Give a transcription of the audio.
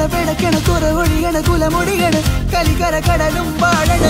பெட பெடக்கென குற ஒழியன குலமொழியன கலிகர கடலும் வாழன.